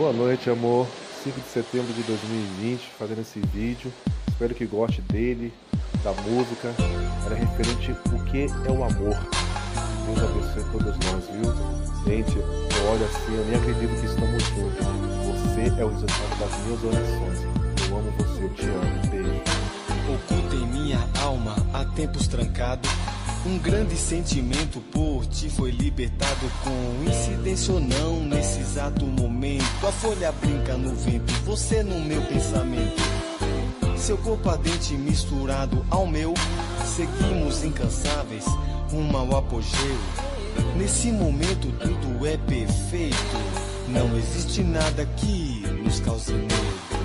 Boa noite, amor. 5 de setembro de 2020, fazendo esse vídeo. Espero que goste dele, da música. Era referente o que é o amor. Deus abençoe todos nós, viu? Gente, eu olho assim, eu nem acredito que estamos juntos. Você é o resultado das minhas orações. Eu amo você, eu te amo. Beijo. Oculta em minha alma, há tempos trancado. Um grande sentimento por ti foi libertado com incidência ou não nesse exato momento. A folha brinca no vento, você no meu pensamento. Seu corpo ardente misturado ao meu, seguimos incansáveis rumo ao apogeu. Nesse momento tudo é perfeito, não existe nada que nos cause medo.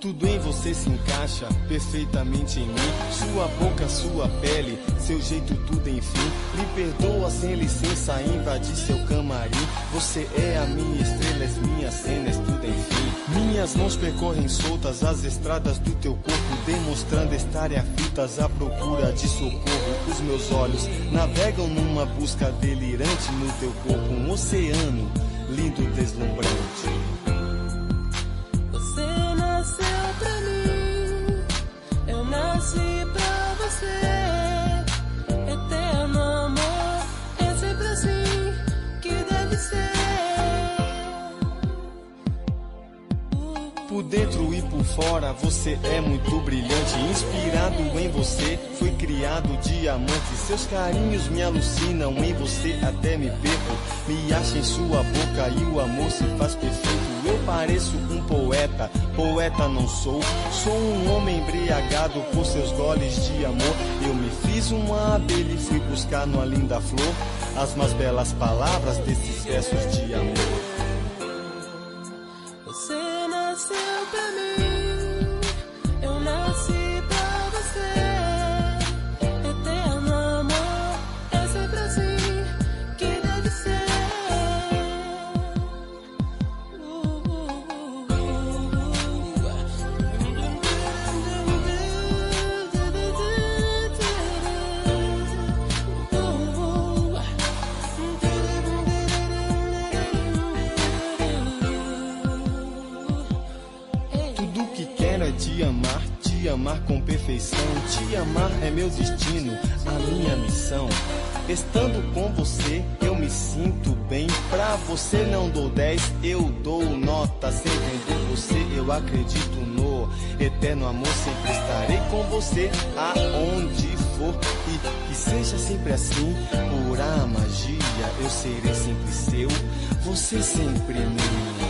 Tudo em você se encaixa perfeitamente em mim. Sua boca, sua pele, seu jeito, tudo enfim. Me perdoa sem licença, invadir seu camarim. Você é a minha estrela, as minhas cenas, tudo enfim. Minhas mãos percorrem soltas as estradas do teu corpo, demonstrando estarem aflitas à procura de socorro. Os meus olhos navegam numa busca delirante no teu corpo, um oceano lindo, deslumbrante. Pra fora, você é muito brilhante. Inspirado em você, foi criado diamante. Seus carinhos me alucinam, em você até me perco. Me acha em sua boca e o amor se faz perfeito. Eu pareço um poeta, poeta não sou. Sou um homem embriagado por seus goles de amor. Eu me fiz uma abelha e fui buscar numa linda flor as mais belas palavras desses versos de amor. Você nasceu pra mim, perfeição. Te amar é meu destino, a minha missão. Estando com você, eu me sinto bem. Pra você não dou 10, eu dou nota. Sem vender você, eu acredito no eterno amor. Sempre estarei com você aonde for. E que seja sempre assim, pura magia. Eu serei sempre seu, você sempre minha.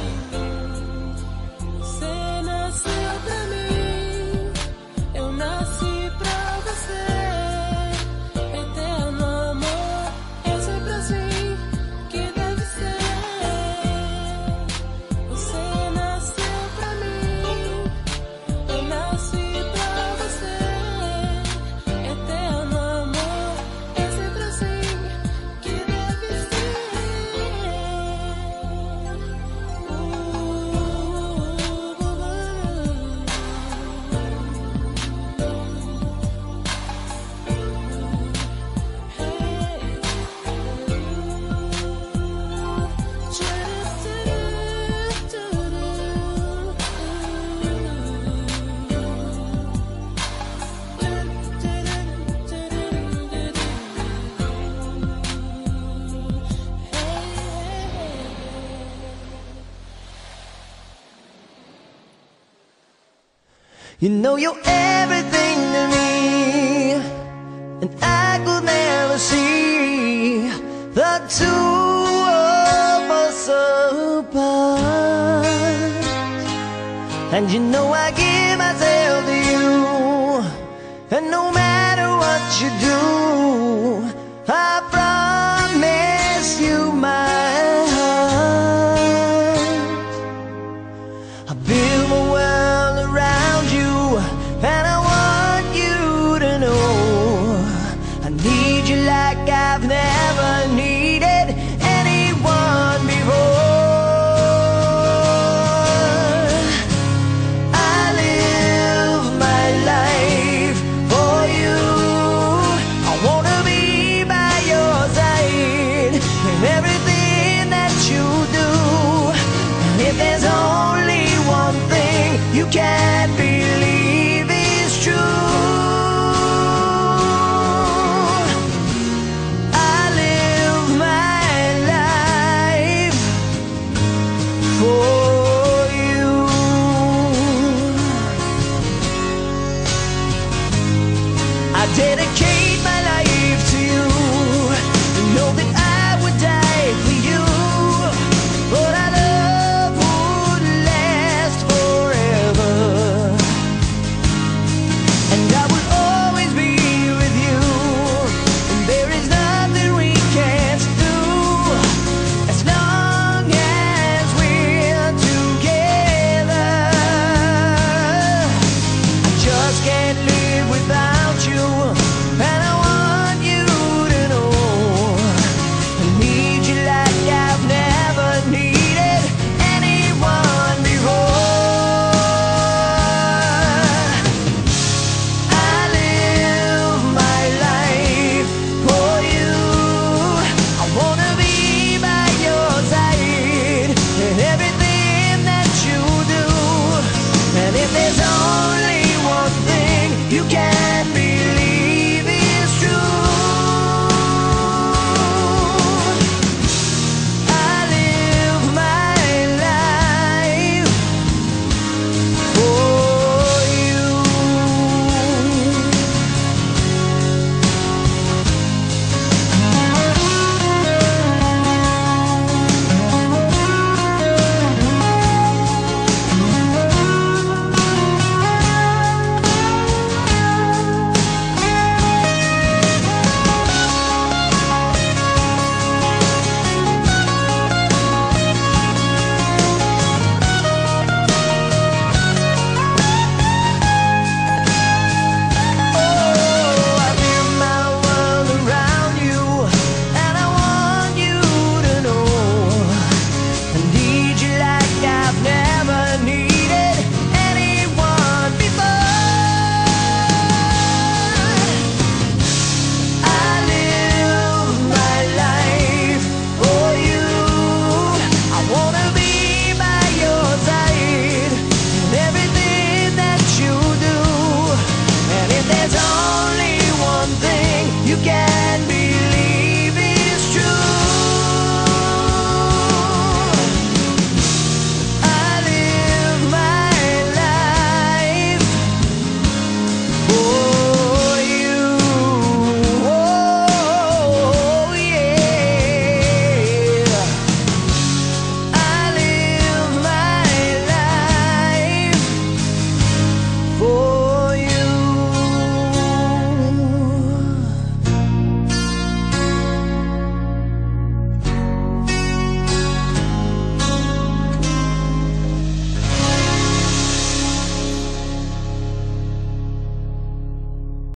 You know you're everything to me, and I could never see the two of us apart. And you know I give